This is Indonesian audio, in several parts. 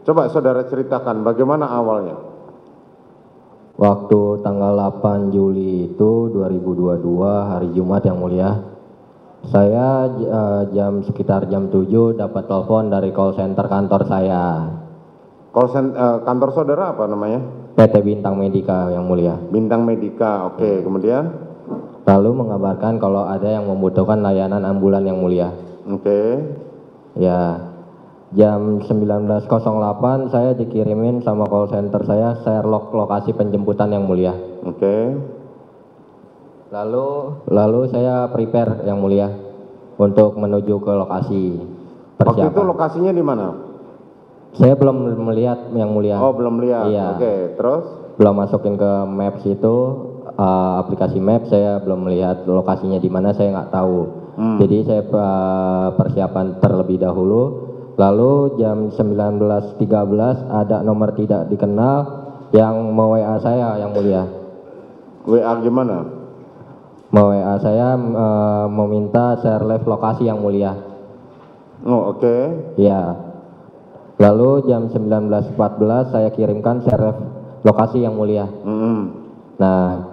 Coba saudara ceritakan bagaimana awalnya. Waktu tanggal 8 Juli itu 2022 hari Jumat yang mulia. Saya eh, jam sekitar jam 7 dapat telepon dari call center kantor saya. Call cen- eh, kantor saudara apa namanya? PT Bintang Medika yang mulia. Bintang Medika. Oke, kemudian? Lalu mengabarkan kalau ada yang membutuhkan layanan ambulan yang mulia. Oke. Ya, jam 19.08 saya dikirimin sama call center saya Sherlock lokasi penjemputan yang mulia. Oke. Lalu lalu saya prepare yang mulia untuk menuju ke lokasi Waktu itu persiapan. lokasinya di mana? Saya belum melihat yang mulia. Oh, belum lihat. Iya. Oke, terus? Belum masukin ke maps itu eh, aplikasi map saya belum melihat lokasinya di mana saya nggak tahu. Hmm. Jadi saya eh, persiapan terlebih dahulu. Lalu jam 19.13 ada nomor tidak dikenal yang mau WA saya yang mulia. WA gimana? Mau WA saya eh, meminta share live lokasi yang mulia. Oh, oke. Ya. Lalu jam 19.14 saya kirimkan share live lokasi yang mulia. Mm-mm. Nah,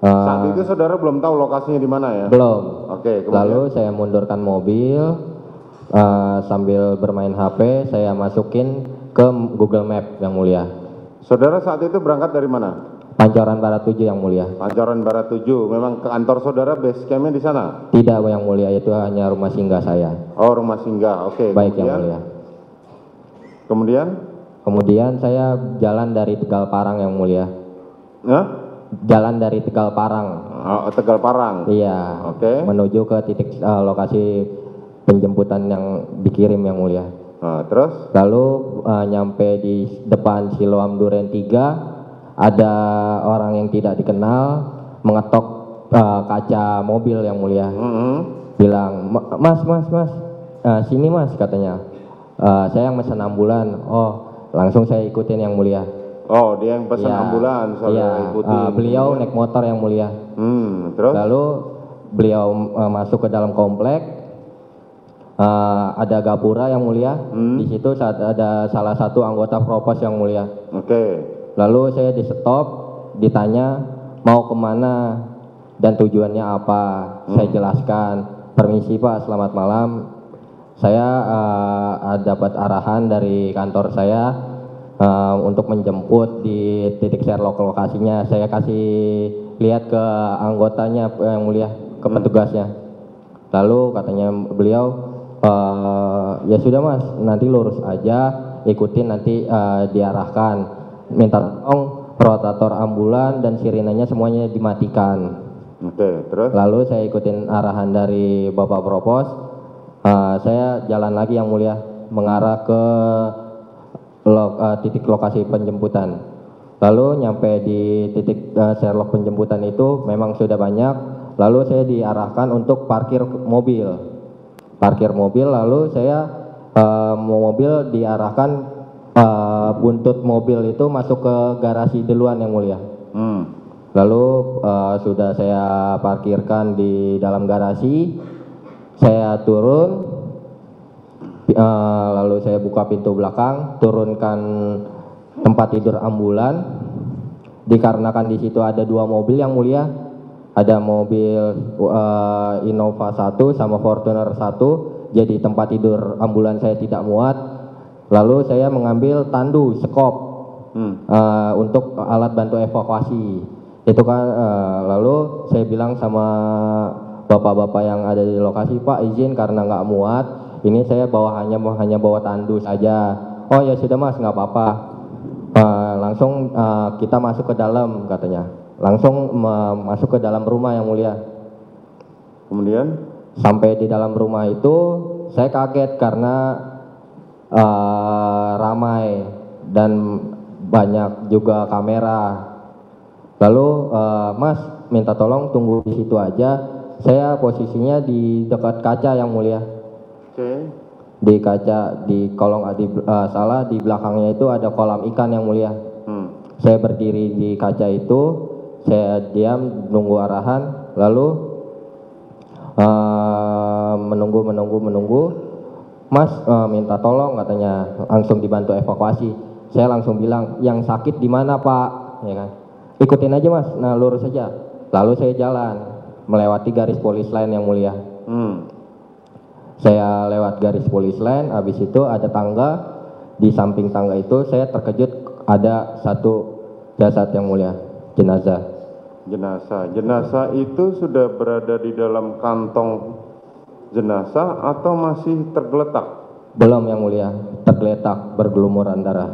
eh, Saat itu saudara belum tahu lokasinya di mana ya? belum. Oke, kemudian? Lalu saya mundurkan mobil eh, sambil bermain HP, saya masukin ke Google Map yang mulia. Saudara saat itu berangkat dari mana? Pancoran Barat 7 yang mulia. Pancoran Barat 7. Memang ke kantor saudara base campnya di sana? Tidak yang mulia itu hanya rumah singgah saya. Oh, rumah singgah. Oke. Baik yang kemudian? mulia. Kemudian? Kemudian saya jalan dari Tegal Parang yang mulia. Hah? Jalan dari Tegal Parang. Oh, Tegal Parang. Iya. Oke. Menuju ke titik eh, lokasi penjemputan yang dikirim yang mulia. Nah, terus? Lalu eh, nyampe di depan Siloam Duren 3 ada orang yang tidak dikenal mengetok eh, kaca mobil yang mulia. Mm-mm. Bilang, "Ma- "Mas, Mas, Mas, eh, sini Mas," katanya. "Eh, saya yang pesan ambulan." Oh, langsung saya ikutin yang mulia. Oh, dia yang pesan Iya, ambulans, saudara iya, ikutin. eh, beliau naik motor yang mulia. Hmm, terus? Lalu beliau eh, masuk ke dalam komplek. Eh, ada gapura yang mulia. Hmm. Di situ saat ada salah satu anggota propos yang mulia. Oke. Lalu saya di stop, ditanya mau ke mana dan tujuannya apa. Saya jelaskan, permisi Pak, selamat malam. Saya eh, dapat arahan dari kantor saya eh, untuk menjemput di titik Sherlock lokasinya. Saya kasih lihat ke anggotanya yang mulia, ke petugasnya. Lalu katanya beliau, "Eh, ya sudah mas, nanti lurus aja, ikutin nanti eh, diarahkan. Minta tolong rotator ambulan dan sirinenya semuanya dimatikan. Oke, terus? Lalu saya ikutin arahan dari Bapak Propos. Eh, saya jalan lagi yang mulia mengarah ke lo- eh, titik lokasi penjemputan. Lalu nyampe di titik eh, Sherlock penjemputan itu memang sudah banyak. Lalu saya diarahkan untuk parkir mobil. Parkir mobil lalu saya mau mobil diarahkan eh, buntut mobil itu masuk ke garasi duluan yang mulia. Hmm. Lalu eh, sudah saya parkirkan di dalam garasi, saya turun, eh, lalu saya buka pintu belakang, turunkan tempat tidur ambulan. Dikarenakan di situ ada dua mobil yang mulia, ada mobil eh, Innova 1 sama Fortuner 1, jadi tempat tidur ambulan saya tidak muat. Lalu saya mengambil tandu, sekop, Hmm. eh, untuk alat bantu evakuasi. Itu kan eh, lalu saya bilang sama bapak-bapak yang ada di lokasi pak izin karena nggak muat ini saya bawa hanya hanya bawa tandu saja. Oh ya sudah mas nggak apa-apa. Eh, langsung eh, kita masuk ke dalam katanya langsung masuk ke dalam rumah yang mulia Kemudian? sampai di dalam rumah itu saya kaget karena eh, ramai dan banyak juga kamera. Lalu eh, Mas minta tolong tunggu di situ aja. Saya posisinya di dekat kaca yang mulia. Oke. Di kaca di kolong di eh, salah di belakangnya itu ada kolam ikan yang mulia. Hmm. Saya berdiri di kaca itu, saya diam nunggu arahan, lalu eh, menunggu menunggu menunggu. Mas eh, minta tolong katanya langsung dibantu evakuasi. Saya langsung bilang yang sakit di mana Pak? Ya kan. Ikutin aja Mas. Nah lurus saja. Lalu saya jalan melewati garis polis lain yang mulia. Hmm. Saya lewat garis polis lain, habis itu ada tangga. Di samping tangga itu saya terkejut ada satu jasad yang mulia, jenazah. Jenazah. Jenazah itu sudah berada di dalam kantong jenazah atau masih tergeletak? Belum yang mulia, tergeletak bergelumuran darah.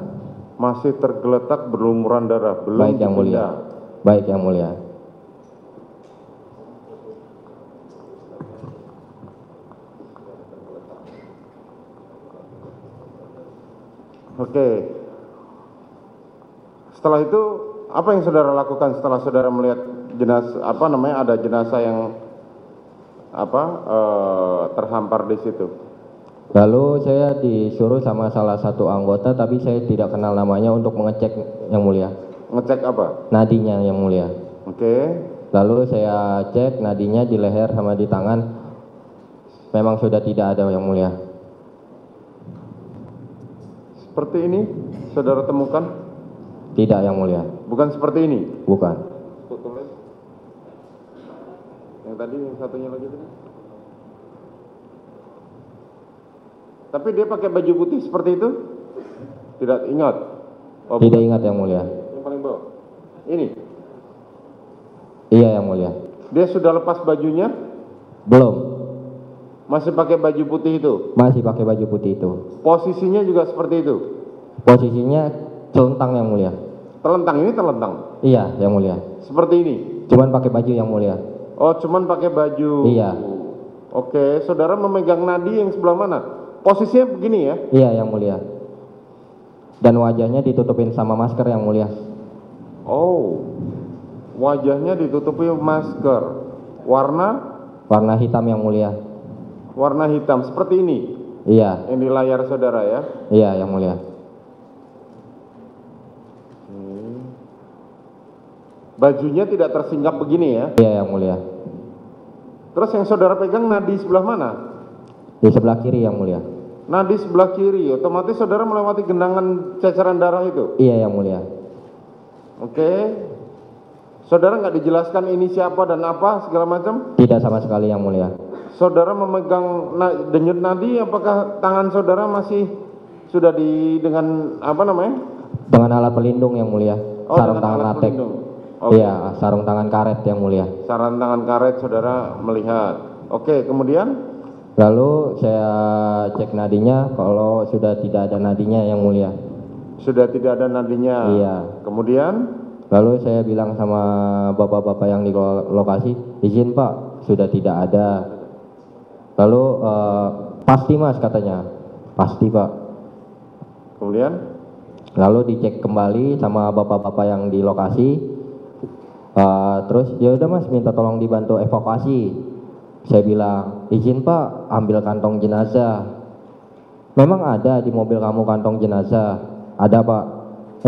Masih tergeletak berlumuran darah, belum Baik yang mulia. dipindah. Baik yang mulia. Oke. Setelah itu apa yang saudara lakukan setelah saudara melihat jenazah apa namanya ada jenazah yang apa eh, terhampar di situ? Lalu saya disuruh sama salah satu anggota tapi saya tidak kenal namanya untuk mengecek yang mulia. Ngecek apa? Nadinya yang mulia. Oke. Lalu saya cek nadinya di leher sama di tangan memang sudah tidak ada yang mulia. Seperti ini saudara temukan? Tidak yang mulia. Bukan seperti ini. Bukan. Yang tadi yang satunya lagi tadi. Tapi dia pakai baju putih seperti itu? Tidak ingat. Oh, Tidak ingat yang mulia. Yang paling bawah. Ini. Iya yang mulia. Dia sudah lepas bajunya, Belum. masih pakai baju putih itu. Masih pakai baju putih itu. Posisinya juga seperti itu. Posisinya celentang yang mulia. Telentang ini telentang. Iya yang mulia. Seperti ini. Cuman pakai baju yang mulia. Oh, cuman pakai baju. Iya. Oke, saudara memegang nadi yang sebelah mana? Posisinya begini ya. Iya yang mulia. Dan wajahnya ditutupin sama masker yang mulia. Oh. Wajahnya ditutupi masker. Warna Warna hitam yang mulia. warna hitam seperti ini Iya, yang di layar saudara ya. iya yang mulia. Bajunya tidak tersinggap begini ya. Iya yang mulia. Terus yang saudara pegang nadi sebelah mana? Di sebelah kiri yang mulia. Nadi sebelah kiri. Otomatis saudara melewati genangan ceceran darah itu. Iya yang mulia. Oke. Saudara nggak dijelaskan ini siapa dan apa segala macam. Tidak sama sekali yang mulia. Saudara memegang na- denyut nadi, apakah tangan saudara masih sudah di dengan apa namanya? Dengan alat pelindung yang mulia. Oh, sarung tangan alat latek. pelindung. Oke. Iya, sarung tangan karet yang mulia. Saran tangan karet saudara melihat. Oke, kemudian Lalu saya cek nadinya, kalau sudah tidak ada nadinya yang mulia. sudah tidak ada nadinya. Iya. Kemudian Lalu saya bilang sama bapak-bapak yang di lo- lokasi, izin pak, sudah tidak ada. Lalu eh, pasti mas katanya, pasti pak. kemudian Lalu dicek kembali sama bapak-bapak yang di lokasi. Eh, terus ya udah mas minta tolong dibantu evakuasi. Saya bilang izin pak ambil kantong jenazah. Memang ada di mobil kamu kantong jenazah. Ada pak.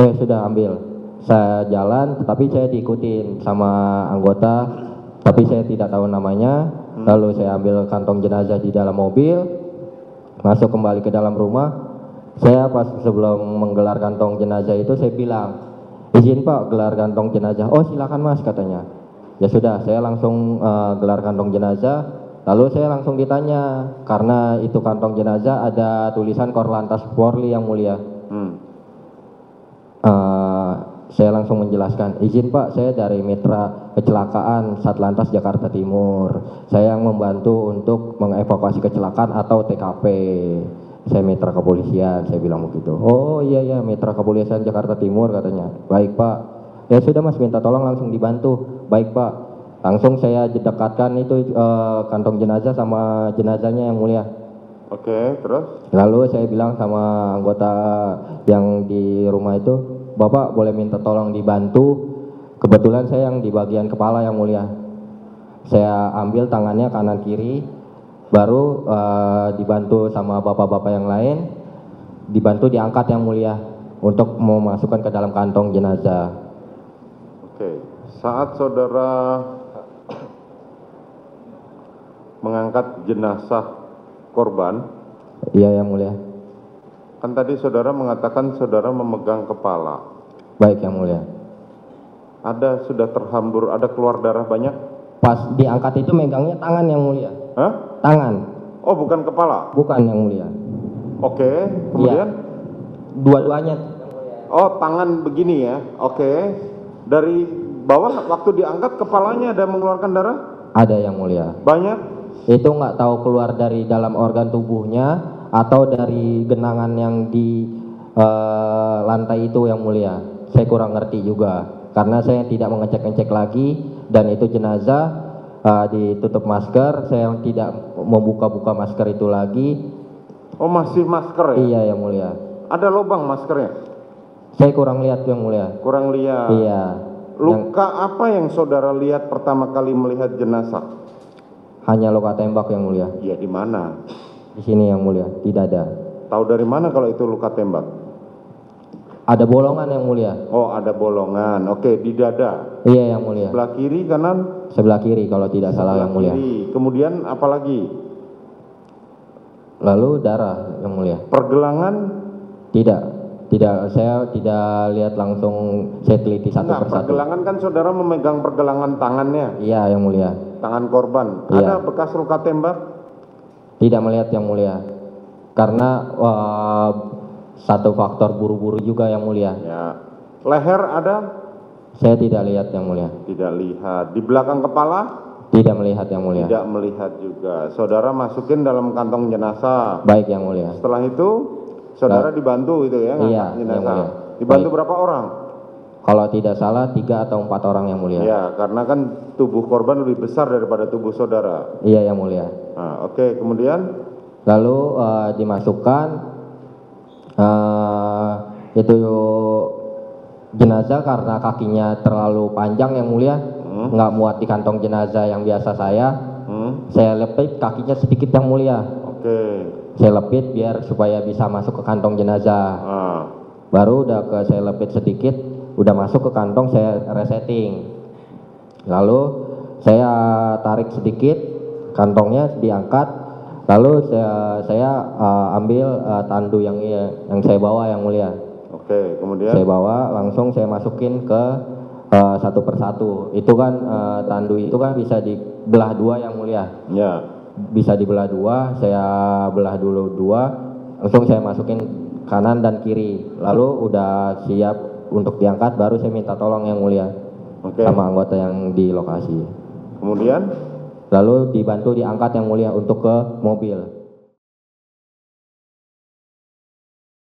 Eh sudah ambil. Saya jalan tetapi saya diikutin sama anggota. Tapi saya tidak tahu namanya. Lalu saya ambil kantong jenazah di dalam mobil. Masuk kembali ke dalam rumah. Saya pas sebelum menggelar kantong jenazah itu saya bilang, izin pak gelar kantong jenazah. Oh silakan mas katanya. Ya sudah, saya langsung eh, gelar kantong jenazah. Lalu saya langsung ditanya karena itu kantong jenazah ada tulisan Korlantas Polri yang mulia. hmm. Eh, saya langsung menjelaskan, izin pak saya dari mitra kecelakaan Satlantas Jakarta Timur. Saya yang membantu untuk mengevakuasi kecelakaan atau TKP. Saya mitra kepolisian, saya bilang begitu. Oh iya iya mitra kepolisian Jakarta Timur katanya. Baik pak. Ya sudah mas minta tolong langsung dibantu. Baik pak. Langsung saya dekatkan itu eh, kantong jenazah sama jenazahnya yang mulia. Oke, terus Lalu saya bilang sama anggota yang di rumah itu, Bapak boleh minta tolong dibantu. Kebetulan saya yang di bagian kepala yang mulia. Saya ambil tangannya kanan kiri, baru eh, dibantu sama bapak-bapak yang lain, dibantu diangkat yang mulia untuk memasukkan ke dalam kantong jenazah. Oke, saat saudara mengangkat jenazah korban, Iya yang mulia. Kan tadi saudara mengatakan saudara memegang kepala. Baik yang mulia. Ada sudah terhambur, ada keluar darah banyak? Pas diangkat itu megangnya tangan yang mulia. Hah? Tangan, Oh, bukan kepala. bukan yang mulia. Oke, kemudian? Dua-duanya Oh, tangan begini ya. Oke. Dari bawah waktu diangkat kepalanya ada mengeluarkan darah? ada yang mulia. Banyak? Itu nggak tahu keluar dari dalam organ tubuhnya atau dari genangan yang di eh, lantai itu yang mulia. Saya kurang ngerti juga karena saya tidak mengecek-ngecek lagi dan itu jenazah eh, ditutup masker. Saya tidak membuka-buka masker itu lagi. Oh, masih masker ya? Iya yang mulia. Ada lubang maskernya? Saya kurang lihat yang mulia. Kurang lihat. Iya. Yang Luka apa yang saudara lihat pertama kali melihat jenazah? hanya luka tembak yang mulia. Ya di mana? Di sini yang mulia, di dada. Tahu dari mana kalau itu luka tembak? Ada bolongan yang mulia. Oh, ada bolongan. Oke, di dada. Iya yang mulia. Sebelah kiri, kanan, Sebelah kiri kalau tidak salah yang mulia. kiri. Kemudian apa lagi? Lalu darah yang mulia. Pergelangan? Tidak, tidak. Saya tidak lihat langsung. Saya teliti satu Enggak, persatu. pergelangan kan saudara memegang pergelangan tangannya, Iya yang mulia. tangan korban. Iya. Ada bekas luka tembak? Tidak melihat yang mulia. Karena wah, satu faktor buru-buru juga yang mulia. Ya. Leher ada? Saya tidak lihat yang mulia. Tidak lihat. Di belakang kepala? Tidak melihat yang mulia. Tidak melihat juga. Saudara masukin dalam kantong jenazah. Baik yang mulia. Setelah itu saudara dibantu itu ya Iya, jenazah. yang mulia. Dibantu Baik. berapa orang? Kalau tidak salah tiga atau empat orang yang mulia. Ya, karena kan tubuh korban lebih besar daripada tubuh saudara. Iya yang mulia. Nah, oke, kemudian Lalu eh, dimasukkan itu jenazah karena kakinya terlalu panjang yang mulia, nggak muat di kantong jenazah yang biasa saya. hmm, Saya lepit kakinya sedikit yang mulia. oke. Saya lepit biar supaya bisa masuk ke kantong jenazah. Ah, Baru udah ke saya lepit sedikit, udah masuk ke kantong saya resetting. Lalu saya tarik sedikit, kantongnya diangkat. Lalu saya saya eh, ambil eh, tandu yang yang saya bawa yang mulia. oke, kemudian Saya bawa langsung saya masukin ke eh, satu persatu. Itu kan eh, tandu itu kan bisa dibelah dua yang mulia. ya. Bisa dibelah dua, saya belah dulu dua, langsung saya masukin kanan dan kiri. Lalu udah siap untuk diangkat baru saya minta tolong yang mulia Oke. sama anggota yang di lokasi. Kemudian Lalu dibantu diangkat yang mulia untuk ke mobil.